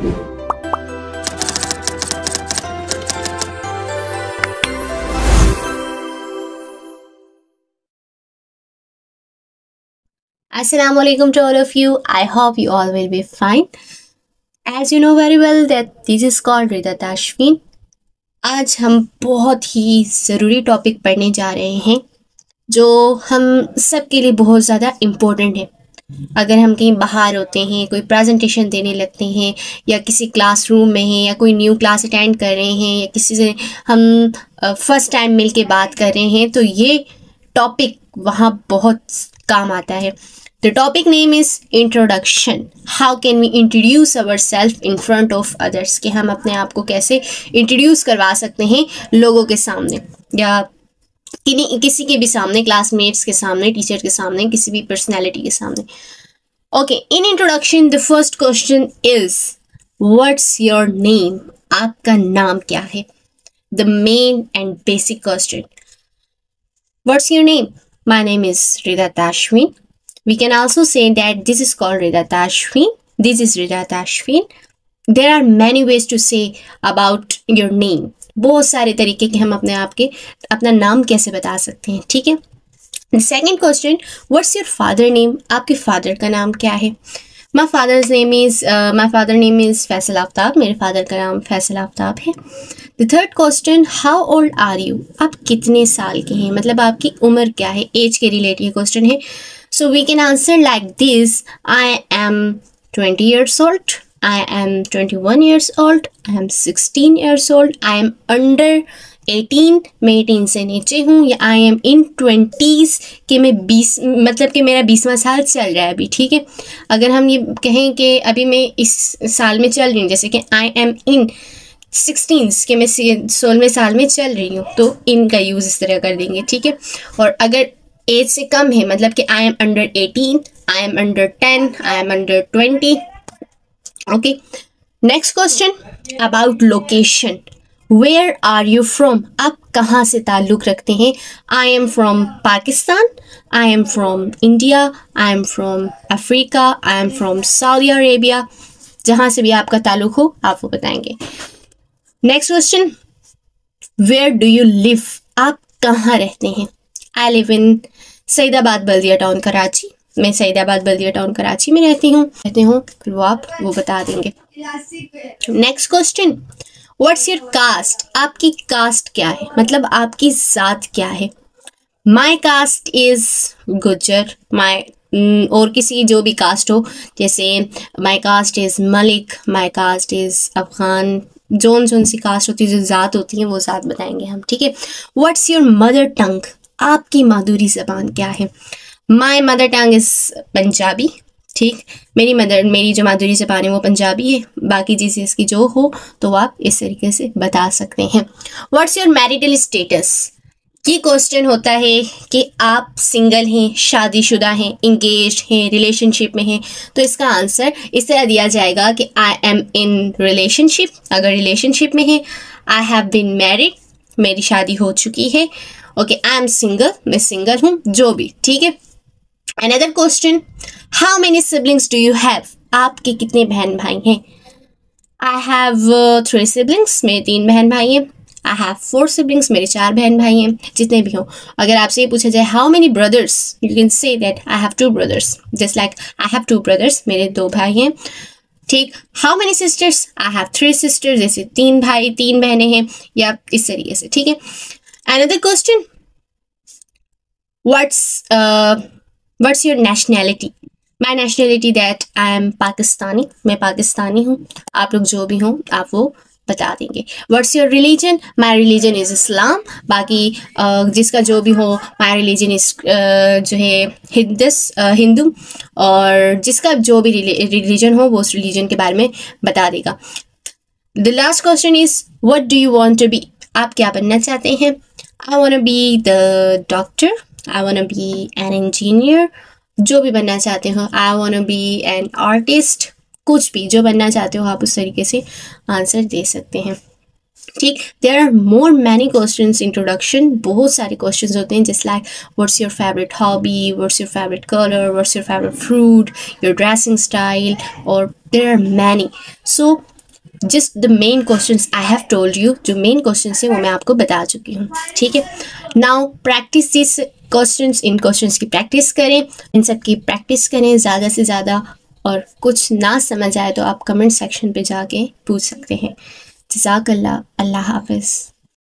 Assalamu alaikum to all of you. I hope you all will be fine. As you know very well that this is called Rida Tashfin. आज हम बहुत ही ज़रूरी topic पढ़ने जा रहे हैं जो हम सब के लिए बहुत ज़्यादा इम्पोर्टेंट है अगर हम कहीं बाहर होते हैं, कोई प्रेजेंटेशन देने लगते हैं, या किसी क्लासरूम में हैं, या कोई न्यू क्लास अटेंड कर रहे हैं, या किसी से हम फ़र्स्ट टाइम मिल के बात कर रहे हैं तो ये टॉपिक वहाँ बहुत काम आता है। The topic name is introduction how can we introduce our self in front of others कि हम अपने आप को कैसे इंट्रोड्यूस करवा सकते हैं लोगों के सामने, या किन्हीं, किसी के भी सामने क्लासमेट्स के सामने टीचर के सामने, किसी भी पर्सनैलिटी के सामने okay in introduction the first question is what's your name आपका नाम क्या है the main and basic question what's your name my name is Rida Tashveen We can also say that this is called Rida Tashfin. This is Rida Tashfin. There are many ways to say about your name. बहुत सारे तरीके के हम अपने आप के, अपना नाम कैसे बता सकते हैं, ठीक है? Second question what's your father name आपके फादर का नाम क्या है? My father's name is my father name is Faisal Aftab मेरे फादर का नाम फैसल आफ्ताब है। The third question how old are you आप कितने साल के हैं? मतलब आपकी उम्र क्या है? एज के रिलेटेड क्वेश्चन है। So we can answer like this. I am 20 years old. I am 21 years old. I am 16 years old. I am under 18 मैं 18 से नीचे हूँ, या आई एम इन ट्वेंटीज़ कि मैं 20 मतलब कि मेरा बीसवा साल चल रहा है अभी, ठीक है अगर हम ये कहें कि अभी मैं इस साल में चल रही हूँ, जैसे कि आई एम इन सिक्सटीन्स के मैं सोलहवें साल में चल रही हूँ तो इन का यूज़ इस तरह कर देंगे, ठीक है और अगर एज से कम है मतलब कि I am under eighteen I am under ten I am under twenty okay next question about location where are you from आप कहाँ से ताल्लुक़ रखते हैं? I am from Pakistan I am from India I am from Africa I am from Saudi Arabia जहाँ से भी आपका ताल्लुक़ हो, आप वो बताएँगे। Next question where do you live आप कहाँ रहते हैं? I live in Saeedabad Baldia town Karachi मैं सईदाबाद बल्दिया टाउन कराची में रहती हूँ। रहती हूँ, फिर वो आप, वो बता देंगे। Next question what's your caste आपकी कास्ट क्या है? मतलब आपकी ज़ात क्या है? माई कास्ट इज़ गुजर माई और किसी जो भी कास्ट हो, जैसे my caste is Malik my caste is Afghan, zone जोन सी कास्ट होती है, जो ज़ात होती है, वो ज़ात बताएँगे हम, ठीक है? व्हाट्स योर मदर टंग आपकी माधुरी ज़बान क्या है? My mother tongue is Punjabi ठीक? मेरी मदर, मेरी जो माधुरी ज़बान है, वो पंजाबी है। बाकी चीज़ें इसकी जो हो तो आप इस तरीके से बता सकते हैं। व्हाट्स योर मैरिटल स्टेटस ये क्वेश्चन होता है कि आप सिंगल हैं, शादीशुदा हैं इंगेज हैं रिलेशनशिप में हैं। तो इसका आंसर इस तरह दिया जाएगा कि आई एम इन रिलेशनशिप अगर रिलेशनशिप में है आई हैव बिन मैरिड मेरी शादी हो चुकी है। ओके आई एम सिंगल मैं सिंगल हूँ, जो भी, ठीक है? Another question how many siblings do you have आपके कितने बहन भाई हैं? आई हैव थ्री सिबलिंग्स मेरे तीन बहन भाई हैं। आई हैव फोर सिबलिंग्स मेरे चार बहन भाई हैं जितने भी हों। अगर आपसे ये पूछा जाए how many brothers you can say that I have two brothers just like I have two brothers मेरे दो भाई हैं। ठीक how many sisters I have three sisters जैसे तीन भाई तीन बहनें हैं या इस तरीके से ठीक है? Question. What's uh, what's your nationality? My nationality that I am Pakistani. मैं पाकिस्तानी हूँ। आप लोग जो भी हों, आप वो बता देंगे। What's your religion my religion is Islam बाकी जिसका जो भी हो माई रिलीजन इज़ जो है हिंदस हिंदू और जिसका जो भी रिलीजन हो, वो उस रिलीजन के बारे में बता देगा। The last question is what do you want to be आप क्या बनना चाहते हैं? I want be the doctor I want be an engineer जो भी बनना चाहते हो I want be an artist कुछ भी जो बनना चाहते हो, आप उस तरीके से आंसर दे सकते हैं। ठीक? There are more many question introduction बहुत सारे क्वेश्चन होते हैं just like what's your favourite hobby what's your favourite colour what's your favourite fruit your dressing style और there are many so just the main question I have told you जो main question है, वो मैं आपको बता चुकी हूँ। ठीक है? Now practice this question in question की प्रैक्टिस करें, इन सब की प्रैक्टिस करें ज़्यादा से ज़्यादा और कुछ ना समझ आए तो आप कमेंट सेक्शन पे जाके पूछ सकते हैं। जजाकल्ला अल्लाह हाफिज़।